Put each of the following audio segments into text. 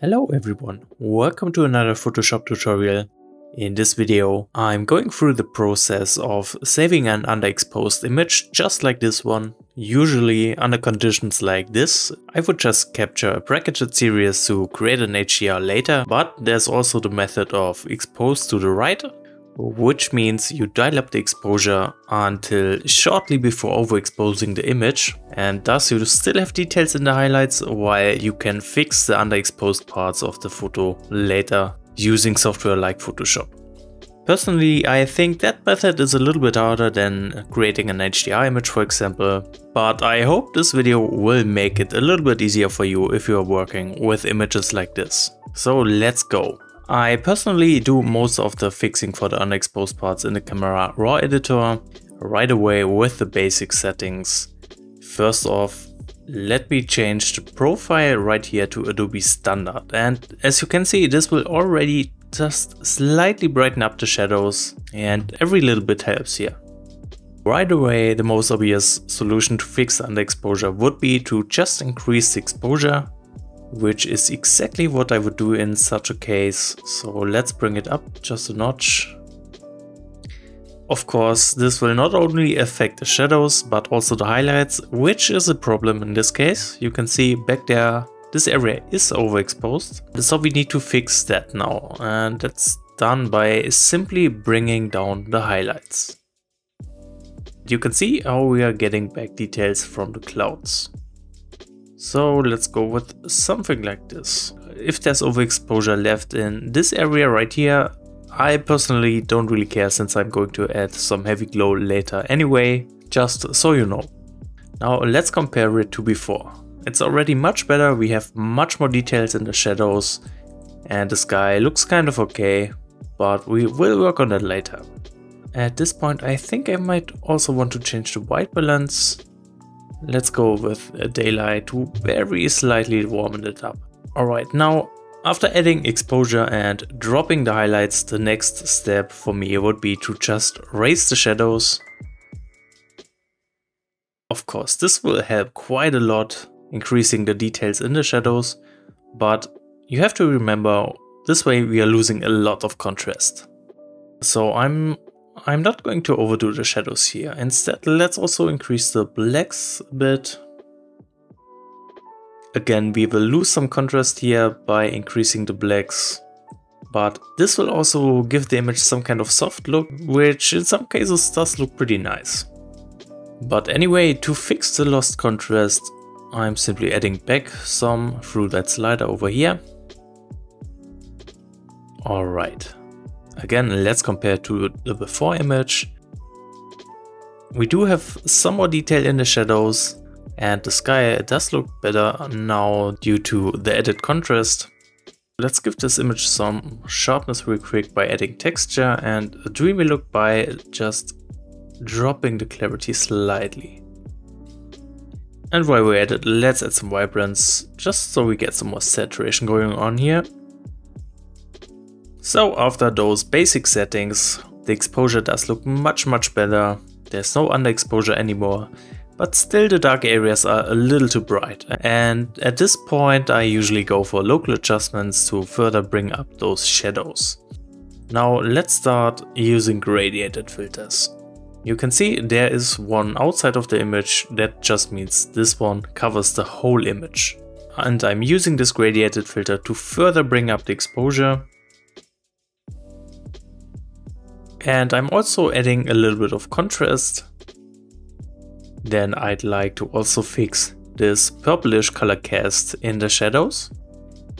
Hello everyone, welcome to another Photoshop tutorial. In this video, I'm going through the process of saving an underexposed image just like this one. Usually under conditions like this, I would just capture a bracketed series to create an HDR later, but there's also the method of expose to the right which means you dial up the exposure until shortly before overexposing the image and thus you still have details in the highlights while you can fix the underexposed parts of the photo later using software like Photoshop. Personally, I think that method is a little bit harder than creating an HDR image for example, but I hope this video will make it a little bit easier for you if you are working with images like this. So let's go. I personally do most of the fixing for the unexposed parts in the Camera Raw editor right away with the basic settings. First off, let me change the profile right here to Adobe Standard and as you can see this will already just slightly brighten up the shadows and every little bit helps here. Right away the most obvious solution to fix underexposure would be to just increase the exposure which is exactly what I would do in such a case. So let's bring it up just a notch. Of course, this will not only affect the shadows, but also the highlights, which is a problem in this case. You can see back there, this area is overexposed. So we need to fix that now. And that's done by simply bringing down the highlights. You can see how we are getting back details from the clouds. So let's go with something like this. If there's overexposure left in this area right here, I personally don't really care since I'm going to add some heavy glow later anyway, just so you know. Now let's compare it to before. It's already much better, we have much more details in the shadows and the sky looks kind of okay, but we will work on that later. At this point I think I might also want to change the white balance Let's go with a daylight to very slightly warm it up. Alright, now after adding exposure and dropping the highlights, the next step for me would be to just raise the shadows. Of course, this will help quite a lot, increasing the details in the shadows, but you have to remember, this way we are losing a lot of contrast. So I'm I'm not going to overdo the shadows here. Instead, let's also increase the blacks a bit. Again, we will lose some contrast here by increasing the blacks. But this will also give the image some kind of soft look, which in some cases does look pretty nice. But anyway, to fix the lost contrast, I'm simply adding back some through that slider over here. Alright, Again, let's compare to the before image. We do have some more detail in the shadows and the sky does look better now due to the added contrast. Let's give this image some sharpness real quick by adding texture and a dreamy look by just dropping the clarity slightly. And while we're at it, let's add some vibrance, just so we get some more saturation going on here. So after those basic settings, the exposure does look much much better, there's no underexposure anymore, but still the dark areas are a little too bright. And at this point I usually go for local adjustments to further bring up those shadows. Now let's start using gradiated filters. You can see there is one outside of the image, that just means this one covers the whole image. And I'm using this gradiated filter to further bring up the exposure And I'm also adding a little bit of contrast. Then I'd like to also fix this purplish color cast in the shadows.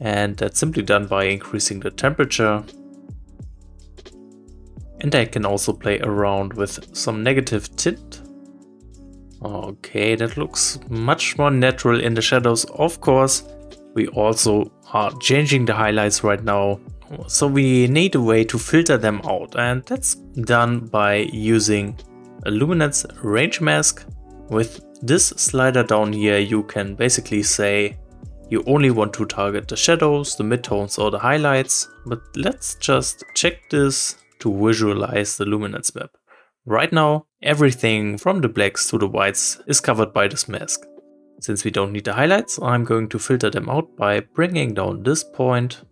And that's simply done by increasing the temperature. And I can also play around with some negative tint. Okay, that looks much more natural in the shadows. Of course, we also are changing the highlights right now so we need a way to filter them out and that's done by using a luminance range mask. With this slider down here you can basically say you only want to target the shadows, the midtones or the highlights, but let's just check this to visualize the luminance map. Right now everything from the blacks to the whites is covered by this mask. Since we don't need the highlights, I'm going to filter them out by bringing down this point.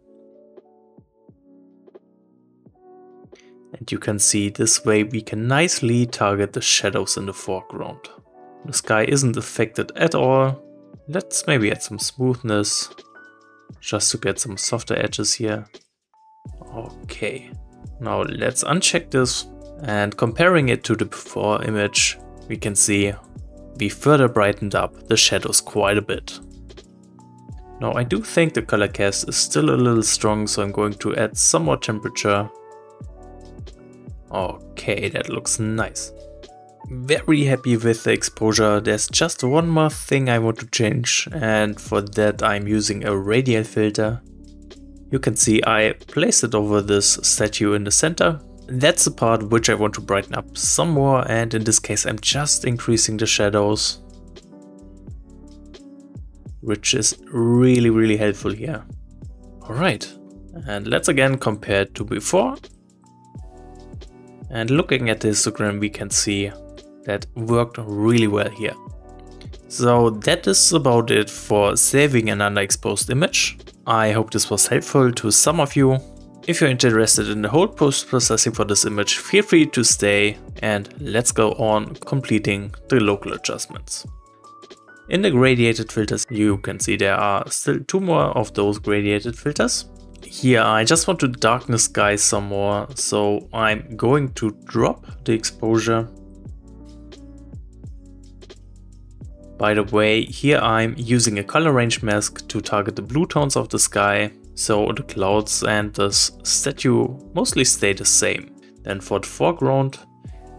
And you can see this way we can nicely target the shadows in the foreground. The sky isn't affected at all. Let's maybe add some smoothness, just to get some softer edges here. Okay, now let's uncheck this and comparing it to the before image, we can see we further brightened up the shadows quite a bit. Now I do think the color cast is still a little strong, so I'm going to add some more temperature. Okay, that looks nice. Very happy with the exposure. There's just one more thing I want to change and for that I'm using a radial filter. You can see I placed it over this statue in the center that's the part which I want to brighten up some more and in this case I'm just increasing the shadows. Which is really really helpful here. Alright, and let's again compare to before. And looking at the histogram we can see that worked really well here. So that is about it for saving an underexposed image. I hope this was helpful to some of you. If you're interested in the whole post-processing for this image, feel free to stay and let's go on completing the local adjustments. In the gradiated filters, you can see there are still two more of those gradiated filters. Here I just want to darken the sky some more, so I'm going to drop the exposure. By the way, here I'm using a color range mask to target the blue tones of the sky so the clouds and the statue mostly stay the same. Then for the foreground,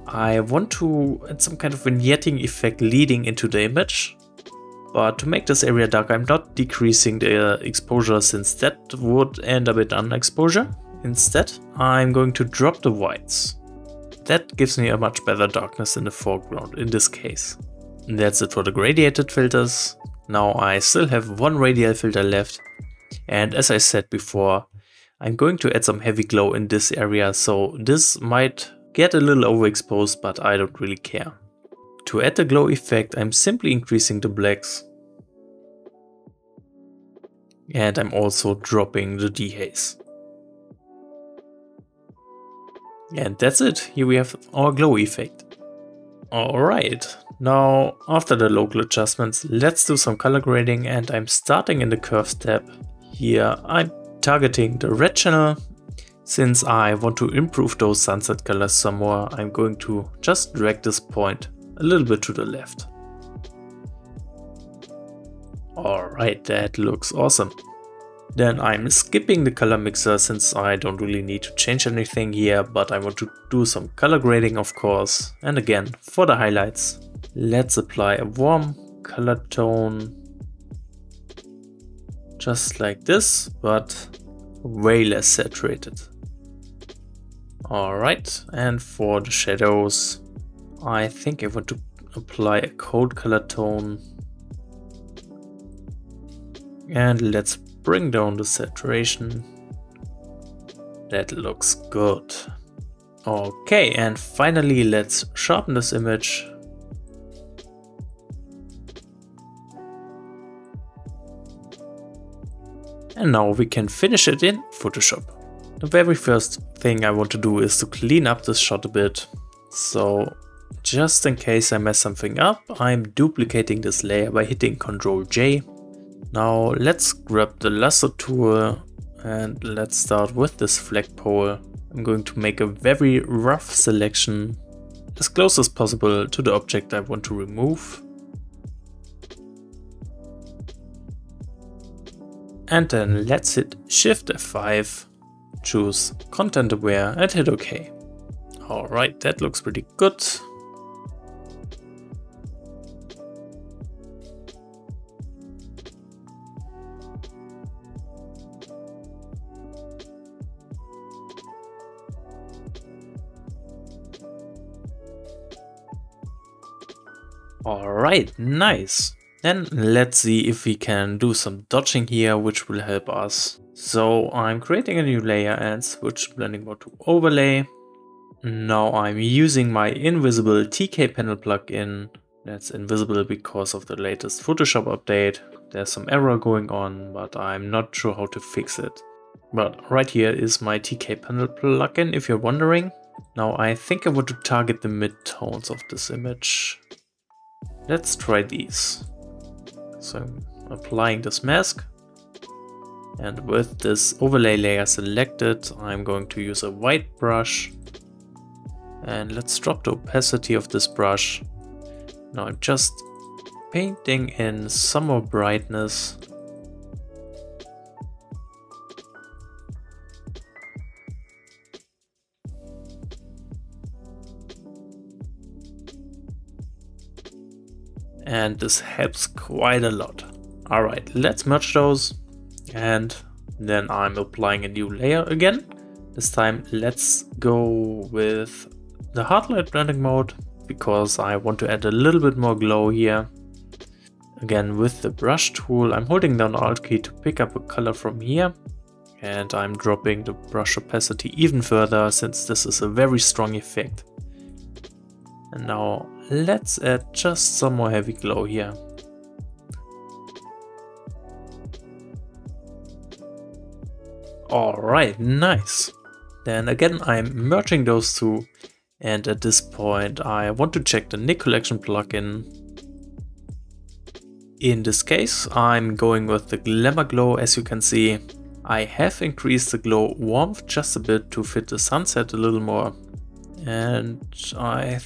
I want to add some kind of vignetting effect leading into the image. But to make this area dark, I'm not decreasing the uh, exposure since that would end up with underexposure. Instead, I'm going to drop the whites. That gives me a much better darkness in the foreground in this case. And that's it for the gradiated filters. Now I still have one radial filter left and as I said before, I'm going to add some heavy glow in this area, so this might get a little overexposed, but I don't really care. To add the glow effect, I'm simply increasing the blacks. And I'm also dropping the dehaze. And that's it, here we have our glow effect. Alright, now after the local adjustments, let's do some color grading and I'm starting in the curves tab here I'm targeting the red channel. Since I want to improve those sunset colors some more, I'm going to just drag this point a little bit to the left. Alright, that looks awesome. Then I'm skipping the color mixer since I don't really need to change anything here, but I want to do some color grading of course. And again, for the highlights, let's apply a warm color tone just like this, but way less saturated. Alright, and for the shadows, I think I want to apply a cold color tone. And let's bring down the saturation. That looks good. Okay, and finally let's sharpen this image And now we can finish it in Photoshop. The very first thing I want to do is to clean up this shot a bit. So just in case I mess something up, I'm duplicating this layer by hitting Ctrl J. Now let's grab the lasso tool and let's start with this flagpole. I'm going to make a very rough selection as close as possible to the object I want to remove. And then let's hit Shift F5, choose Content Aware and hit OK. Alright, that looks pretty good. Alright, nice. Then let's see if we can do some dodging here, which will help us. So I'm creating a new layer and switch blending mode to overlay. Now I'm using my invisible TK panel plugin That's invisible because of the latest Photoshop update. There's some error going on, but I'm not sure how to fix it. But right here is my TK panel plugin if you're wondering. Now I think I want to target the midtones of this image. Let's try these. So I'm applying this mask. And with this overlay layer selected, I'm going to use a white brush. And let's drop the opacity of this brush. Now I'm just painting in some more brightness and this helps quite a lot. Alright, let's merge those and then I'm applying a new layer again. This time let's go with the hard light blending mode because I want to add a little bit more glow here. Again with the brush tool I'm holding down alt key to pick up a color from here and I'm dropping the brush opacity even further since this is a very strong effect. And now let's add just some more heavy glow here. Alright, nice. Then again, I'm merging those two. And at this point, I want to check the Nik Collection plugin. In this case, I'm going with the Glamour Glow, as you can see. I have increased the glow warmth just a bit to fit the sunset a little more. And I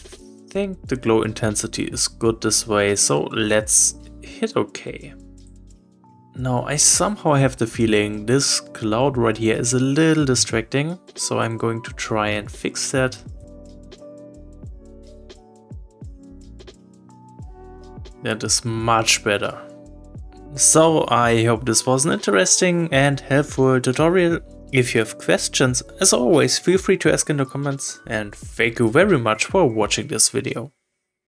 think the glow intensity is good this way, so let's hit OK. Now I somehow have the feeling this cloud right here is a little distracting, so I'm going to try and fix that. That is much better. So I hope this was an interesting and helpful tutorial. If you have questions, as always, feel free to ask in the comments and thank you very much for watching this video.